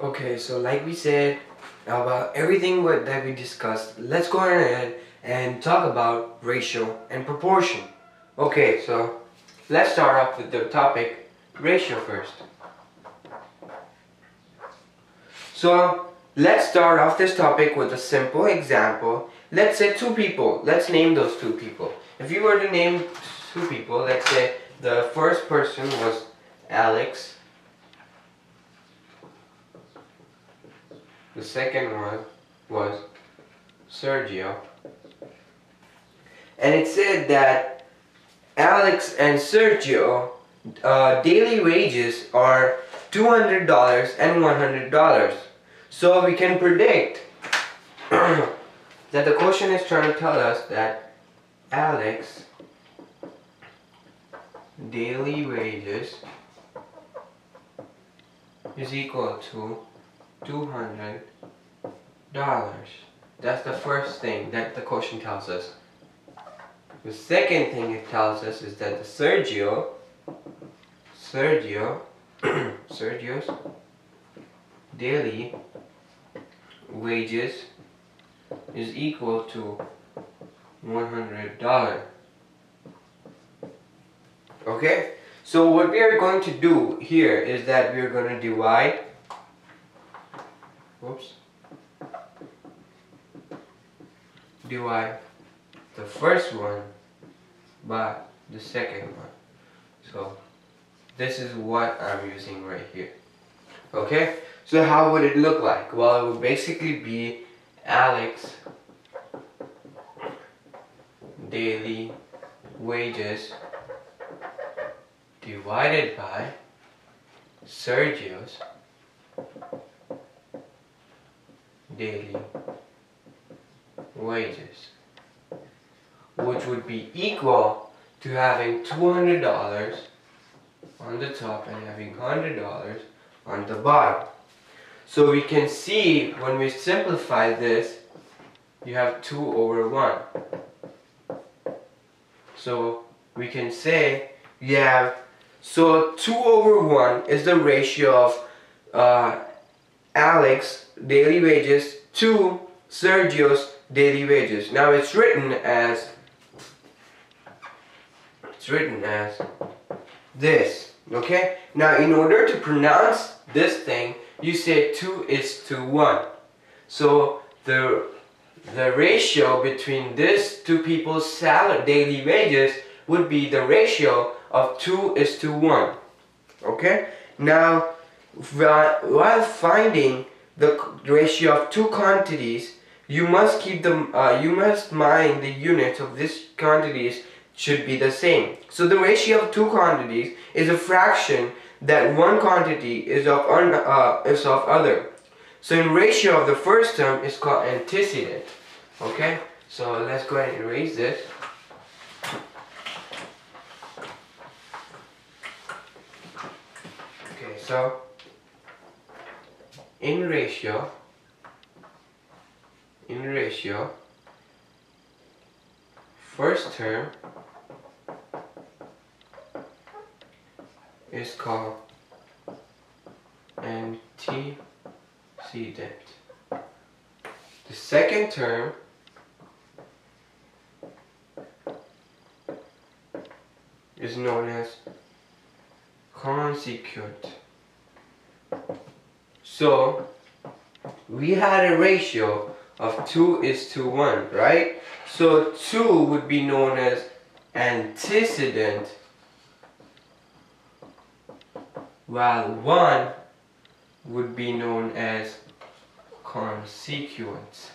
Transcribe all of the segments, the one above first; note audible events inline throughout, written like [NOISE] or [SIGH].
Okay, so like we said about everything that we discussed, let's go ahead and talk about ratio and proportion. Okay, so let's start off with the topic ratio first. So let's start off this topic with a simple example. Let's say two people. Let's name those two people. If you were to name two people, let's say the first person was Alex. The second one was Sergio. And it said that Alex and Sergio uh, daily wages are $200 and $100. So we can predict [CLEARS THROAT] that the question is trying to tell us that Alex daily wages is equal to $200. That's the first thing that the question tells us. The second thing it tells us is that the Sergio, Sergio, [COUGHS] Sergio's daily wages is equal to $100. Okay? So what we are going to do here is that we are going to divide whoops divide the first one by the second one. So this is what I'm using right here. Okay? So how would it look like? Well, it would basically be Alex daily wages divided by Sergio's daily wages which would be equal to having $200 on the top and having $100 on the bottom. So we can see when we simplify this, you have 2 over 1. So we can say you have, so 2 over 1 is the ratio of uh, Alex daily wages to Sergio's daily wages. Now it's written as, it's written as this, okay? Now in order to pronounce this thing, you say 2 is to 1. So the, the ratio between this two people's salary, daily wages would be the ratio of 2 is to 1. Okay? Now, while finding the ratio of two quantities, you must keep them, uh, you must mind the units of these quantities should be the same. So the ratio of two quantities is a fraction that one quantity is of, un, uh, is of other. So in ratio of the first term is called antecedent. Okay, so let's go ahead and erase this. Okay, so in ratio, in ratio, first term is called antecedent. The second term is known as consequent. So we had a ratio of 2 is to 1, right? So 2 would be known as antecedent while 1 would be known as consequence.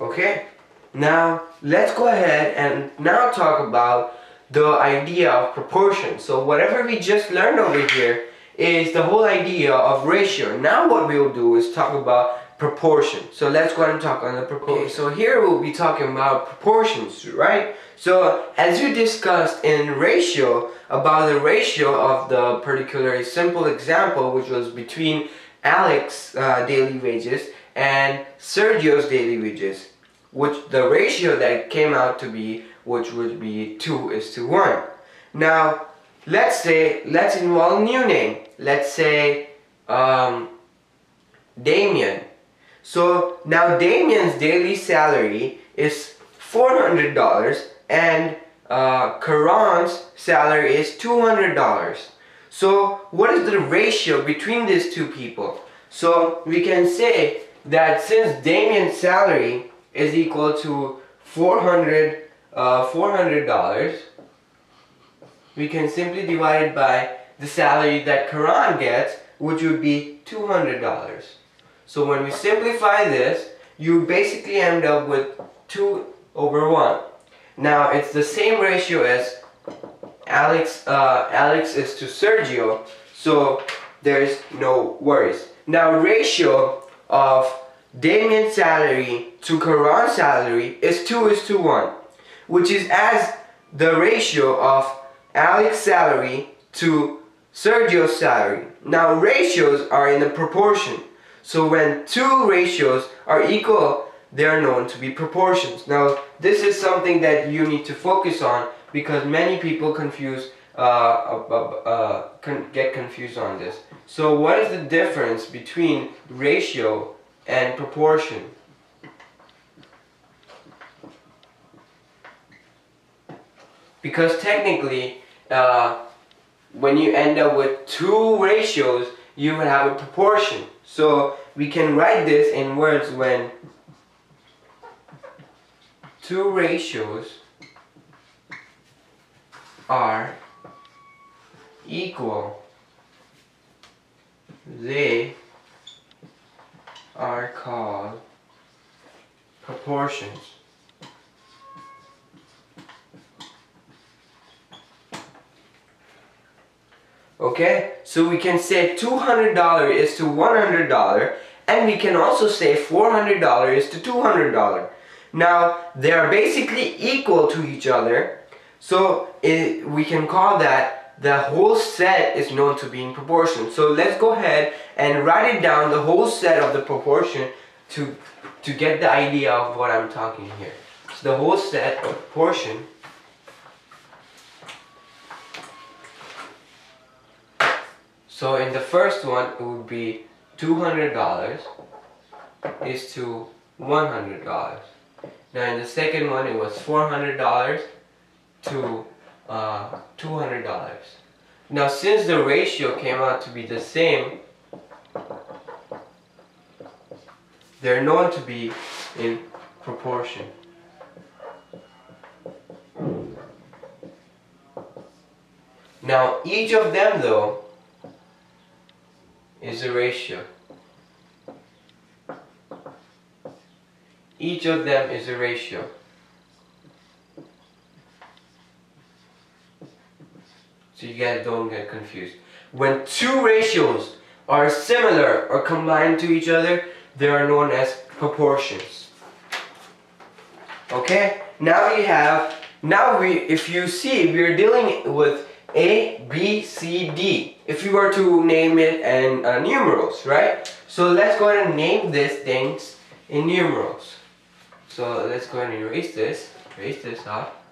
Okay, now let's go ahead and now talk about the idea of proportion. So whatever we just learned over here is the whole idea of ratio. Now what we'll do is talk about proportion. So let's go ahead and talk on the proportion. Okay, so here we'll be talking about proportions, right? So as we discussed in ratio, about the ratio of the particular simple example, which was between Alex uh, daily wages and Sergio's daily wages, which the ratio that came out to be which would be 2 is to 1. Now, let's say, let's involve a new name. Let's say, um, Damien. So now Damien's daily salary is $400 and uh, Karan's salary is $200. So what is the ratio between these two people? So we can say that since Damien's salary is equal to 400 uh, $400 we can simply divide it by the salary that Karan gets which would be $200 so when we simplify this you basically end up with 2 over 1 now it's the same ratio as Alex uh, Alex is to Sergio so there's no worries. Now ratio of Damien's salary to Karan's salary is 2 is to 1 which is as the ratio of Alex's salary to Sergio's salary. Now ratios are in a proportion. So when two ratios are equal, they are known to be proportions. Now this is something that you need to focus on because many people confuse uh, uh, uh, get confused on this. So what is the difference between ratio and proportion? because technically uh, when you end up with two ratios you would have a proportion so we can write this in words when two ratios are equal they are called proportions Okay, so we can say $200 is to $100 and we can also say $400 is to $200. Now, they are basically equal to each other, so it, we can call that the whole set is known to be in proportion. So let's go ahead and write it down, the whole set of the proportion to, to get the idea of what I'm talking here. So the whole set of proportion So in the first one, it would be $200 is to $100. Now in the second one, it was $400 to uh, $200. Now since the ratio came out to be the same, they're known to be in proportion. Now each of them though is a ratio. Each of them is a ratio. So you guys don't get confused. When two ratios are similar or combined to each other, they are known as proportions. Okay? Now we have, now we, if you see, we're dealing with A, B, C, D if you were to name it in uh, numerals, right? So let's go ahead and name these things in numerals. So let's go ahead and erase this, erase this off.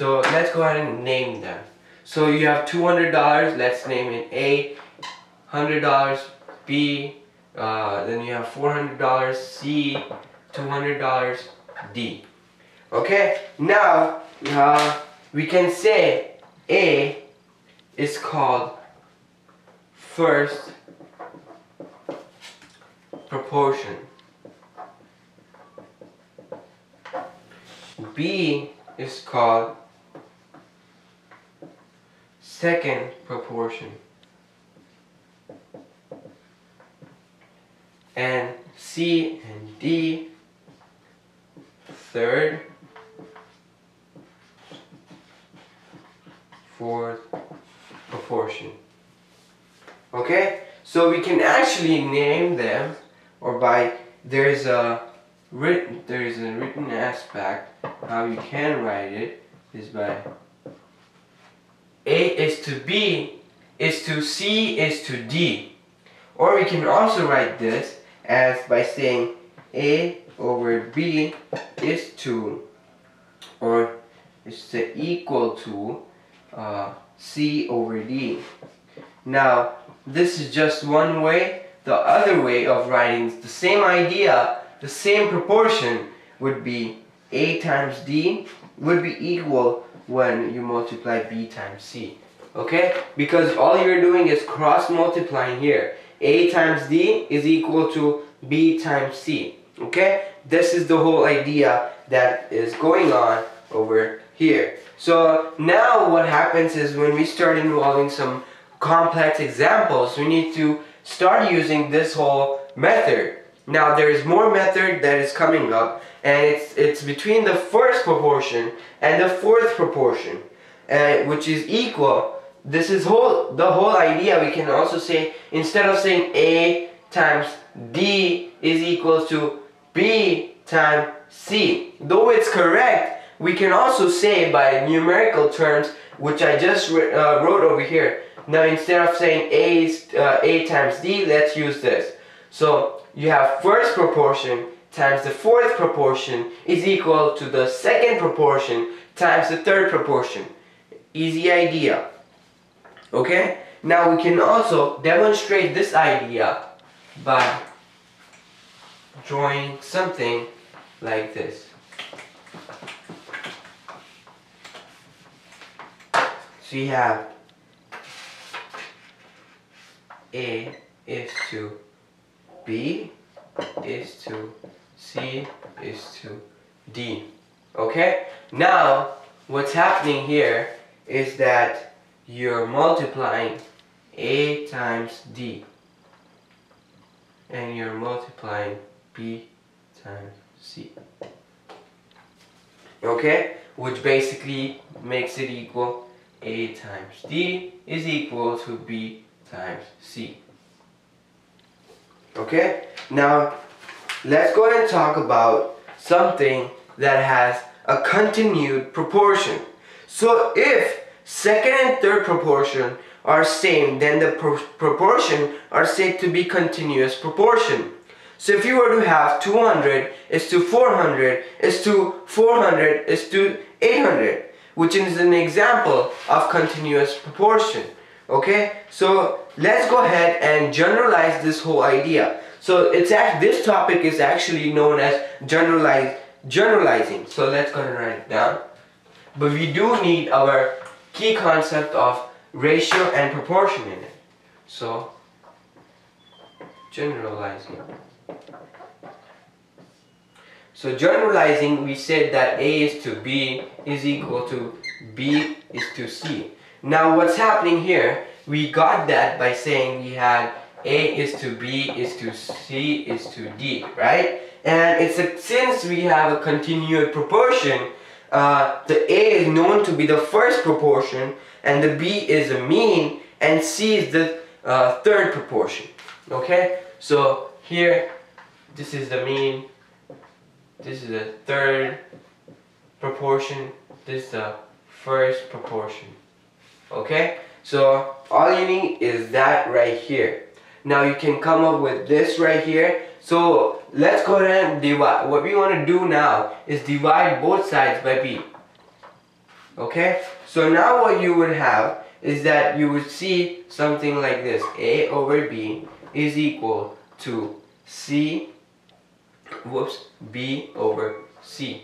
So let's go ahead and name them. So you have $200, let's name it A, $100, B, uh, then you have $400, C, $200, D. Okay, now uh, we can say a is called first proportion. B is called second proportion. And C and D third fourth proportion. Okay? So we can actually name them or by there's a written there's a written aspect how you can write it is by A is to B is to C is to D. Or we can also write this as by saying A over B is to, or is to equal to uh, C over D. Now, this is just one way. The other way of writing the same idea, the same proportion would be A times D would be equal when you multiply B times C. Okay? Because all you're doing is cross multiplying here. A times D is equal to B times C. Okay? This is the whole idea that is going on over here. So now what happens is when we start involving some complex examples, we need to start using this whole method. Now there is more method that is coming up and it's, it's between the first proportion and the fourth proportion uh, which is equal. This is whole the whole idea we can also say instead of saying A times D is equal to B times C. Though it's correct, we can also say by numerical terms, which I just uh, wrote over here. Now instead of saying A, is, uh, A times D, let's use this. So you have first proportion times the fourth proportion is equal to the second proportion times the third proportion. Easy idea. Okay? Now we can also demonstrate this idea by drawing something like this. So you have A is to B is to C is to D. Okay? Now, what's happening here is that you're multiplying A times D. And you're multiplying B times C. Okay? Which basically makes it equal a times D is equal to B times C. Okay? Now, let's go ahead and talk about something that has a continued proportion. So if second and third proportion are same, then the pro proportion are said to be continuous proportion. So if you were to have 200 is to 400 is to 400 is to 800 which is an example of continuous proportion. Okay, so let's go ahead and generalize this whole idea. So it's act this topic is actually known as generalize generalizing. So let's go and write it down. But we do need our key concept of ratio and proportion in it. So generalizing. So generalizing, we said that A is to B is equal to B is to C. Now what's happening here, we got that by saying we had A is to B is to C is to D, right? And it's a, since we have a continued proportion, uh, the A is known to be the first proportion, and the B is a mean, and C is the uh, third proportion. Okay? So here, this is the mean, this is the third proportion, this is the first proportion. Okay? So all you need is that right here. Now you can come up with this right here. So let's go ahead and divide. What we want to do now is divide both sides by b. Okay? So now what you would have is that you would see something like this. a over b is equal to c whoops, b over c.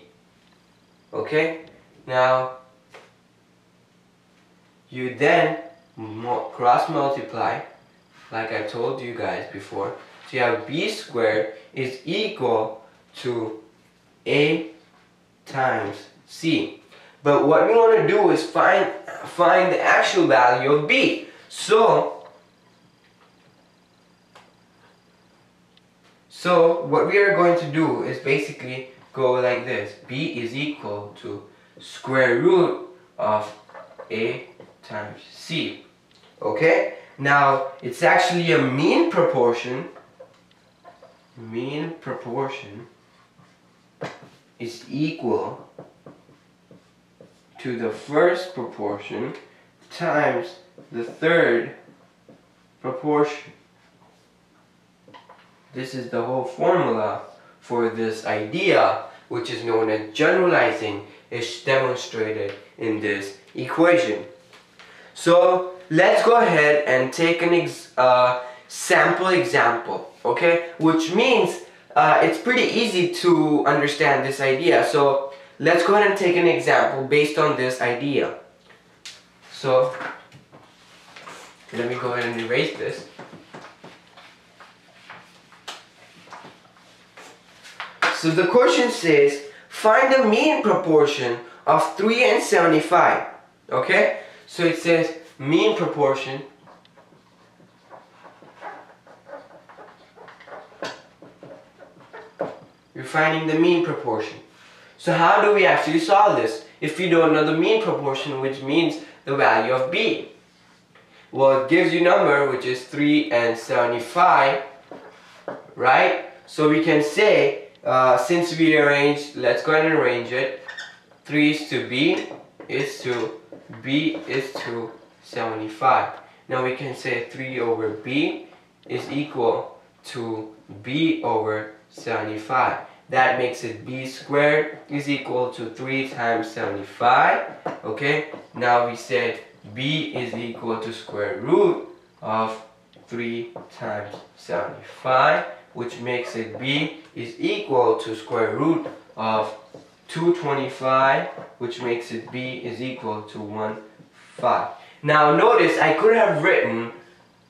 Okay? Now, you then cross multiply, like I told you guys before. So you have b squared is equal to a times c. But what we want to do is find find the actual value of b. So So what we are going to do is basically go like this. B is equal to square root of A times C. Okay? Now, it's actually a mean proportion. Mean proportion is equal to the first proportion times the third proportion. This is the whole formula for this idea, which is known as generalizing, is demonstrated in this equation. So let's go ahead and take an ex uh, sample example, okay? Which means uh, it's pretty easy to understand this idea. So let's go ahead and take an example based on this idea. So let me go ahead and erase this. So the question says, find the mean proportion of 3 and 75. Okay? So it says mean proportion You're finding the mean proportion. So how do we actually solve this? If we don't know the mean proportion, which means the value of b. Well, it gives you number, which is 3 and 75, right? So we can say uh, since we arranged, let's go ahead and arrange it. 3 is to B is to B is to 75. Now we can say 3 over B is equal to B over 75. That makes it B squared is equal to 3 times 75. Okay, now we said B is equal to square root of 3 times 75 which makes it b is equal to square root of 225 which makes it b is equal to 1 5 now notice I could have written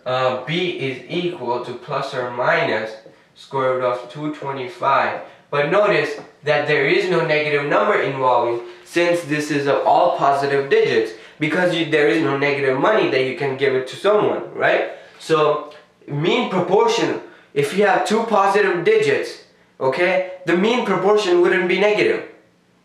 uh, b is equal to plus or minus square root of 225 but notice that there is no negative number involving since this is of all positive digits because you, there is no negative money that you can give it to someone right? So mean proportion if you have two positive digits, okay, the mean proportion wouldn't be negative.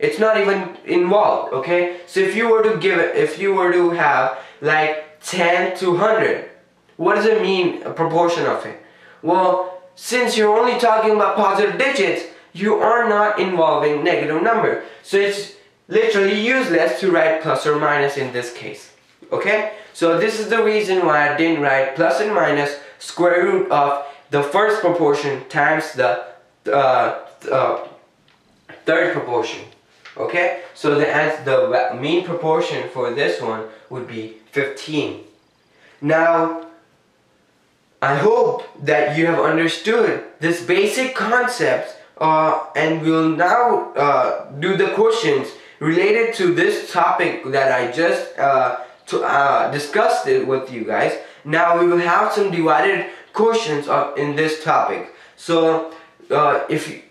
It's not even involved, okay? So if you were to give it, if you were to have like 10 to 100, what does it mean, a proportion of it? Well, since you're only talking about positive digits, you are not involving negative number. So it's literally useless to write plus or minus in this case. Okay? So this is the reason why I didn't write plus and minus square root of the first proportion times the uh, uh, third proportion. Okay, so the the mean proportion for this one would be 15. Now, I hope that you have understood this basic concept uh, and we'll now uh, do the questions related to this topic that I just uh, to, uh, discussed it with you guys. Now we will have some divided questions in this topic. So uh, if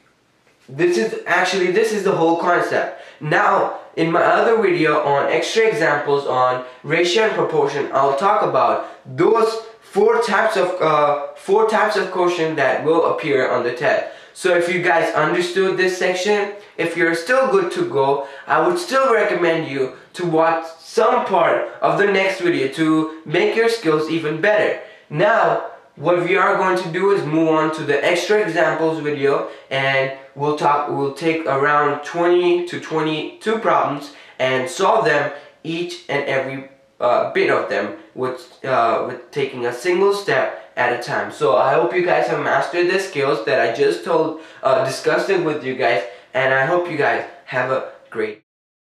this is actually this is the whole concept. Now in my other video on extra examples on ratio and proportion, I'll talk about those four types of uh, four types of question that will appear on the test. So if you guys understood this section, if you're still good to go, I would still recommend you to watch some part of the next video to make your skills even better. Now, what we are going to do is move on to the extra examples video and we'll talk we'll take around 20 to 22 problems and solve them each and every uh, bit of them with, uh, with taking a single step at a time. So I hope you guys have mastered the skills that I just told, uh, discussed it with you guys and I hope you guys have a great